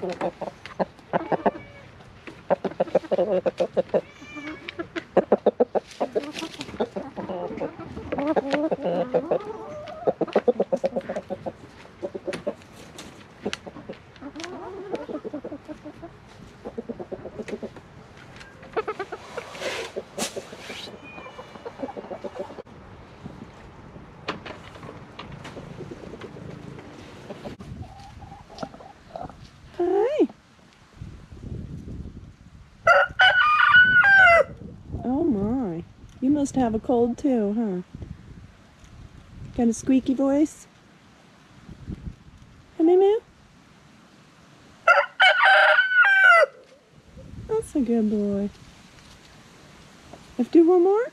Gracias. Must have a cold too, huh? Got a squeaky voice? Hey? That's a good boy. To do one more?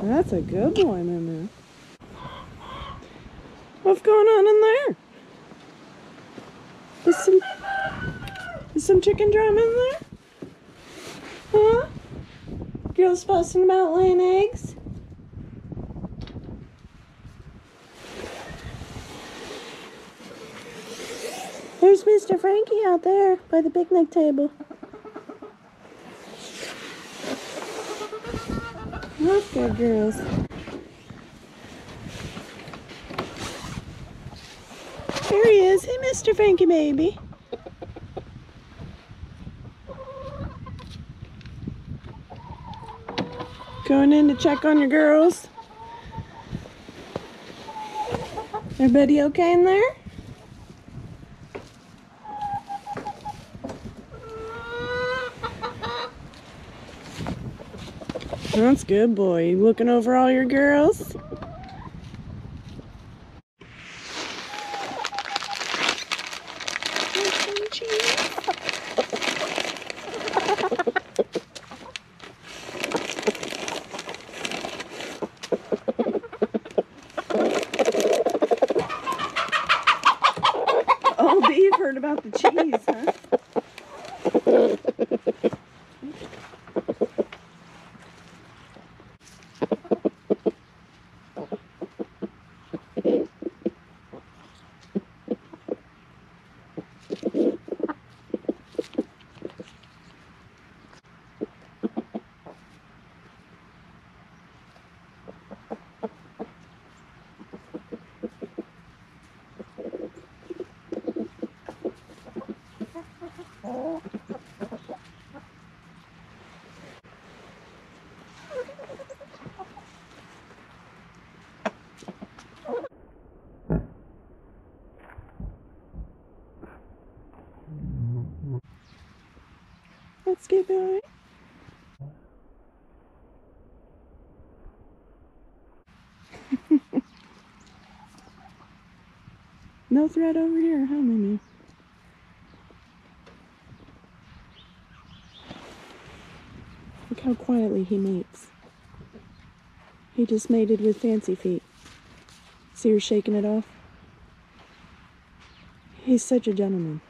That's a good boy, Moo. What's going on in there? Is some some chicken drum in there? Huh? Girls fussing about laying eggs? There's Mr. Frankie out there by the picnic table. Look, good, girls. There he is. Hey, Mr. Frankie baby. Going in to check on your girls. Everybody okay in there? That's good, boy. You looking over all your girls? Here's some cheese. Oh, Dave heard about the cheese, huh? Going. no threat over here, huh, Mimi? Look how quietly he mates. He just mated with Fancy Feet. See her shaking it off? He's such a gentleman.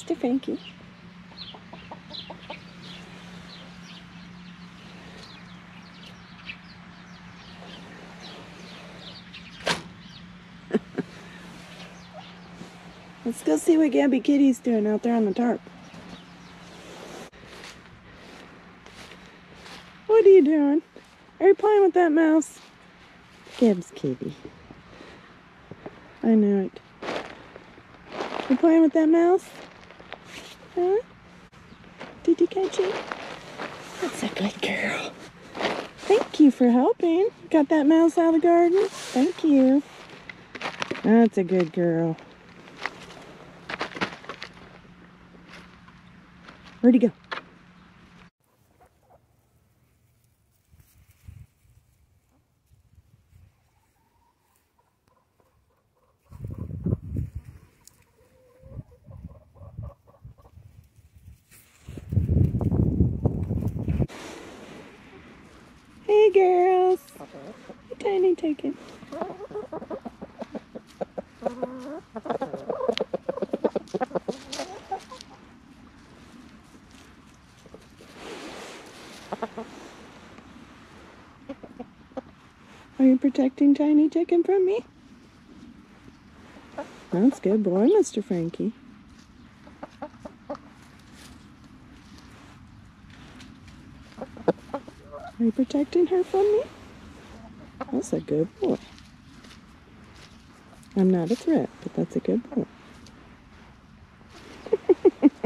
Mr. Frankie. Let's go see what Gabby Kitty's doing out there on the tarp. What are you doing? Are you playing with that mouse? Gab's kitty. I knew it. You playing with that mouse? Huh? Did you catch it? That's a good girl. Thank you for helping. Got that mouse out of the garden? Thank you. That's a good girl. Where'd he go? Hey girls. Hey, Tiny Chicken. Are you protecting Tiny Chicken from me? That's good boy, Mr. Frankie. Are you protecting her from me? That's a good boy. I'm not a threat, but that's a good boy.